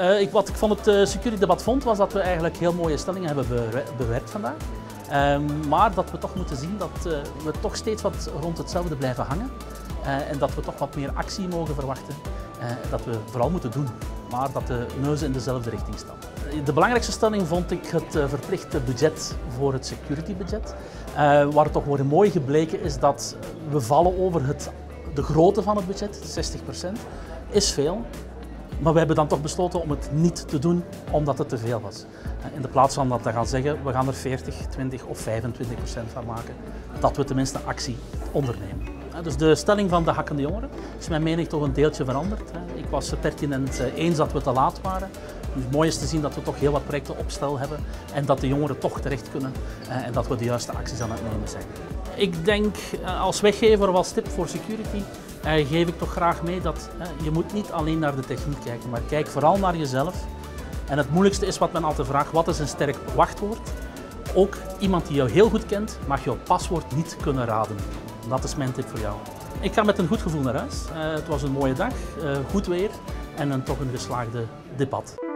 Uh, ik, wat ik van het uh, security debat vond, was dat we eigenlijk heel mooie stellingen hebben bewerkt vandaag. Um, maar dat we toch moeten zien dat uh, we toch steeds wat rond hetzelfde blijven hangen. en dat we toch wat meer actie mogen verwachten. dat we vooral moeten doen, maar dat de neuzen in dezelfde richting staan. De belangrijkste stelling vond ik het verplichte budget voor het security budget. waar toch weer mooi gebleken is dat we vallen over het, de grootte van het budget, 60%, is veel. Maar we hebben dan toch besloten om het niet te doen omdat het te veel was. In de plaats van dat te gaan zeggen, we gaan er 40, 20 of 25 procent van maken, dat we tenminste actie ondernemen. Dus de stelling van de hakkende jongeren is mijn mening toch een deeltje veranderd. Was pertinent eh, eens dat we te laat waren. Het mooie is te zien dat we toch heel wat projecten op stel hebben en dat de jongeren toch terecht kunnen eh, en dat we de juiste acties aan het nemen zijn. Ik denk eh, als weggever of als tip voor security geef ik toch graag mee dat je moet niet alleen naar de techniek kijken, maar kijk vooral naar jezelf. En het moeilijkste is wat men altijd vraagt, wat is een sterk wachtwoord? Ook iemand die jou heel goed kent, mag jouw paswoord niet kunnen raden. Dat is mijn tip voor jou. Ik ga met een goed gevoel naar huis. Uh, het was een mooie dag, goed weer en een, toch een geslaagde debat.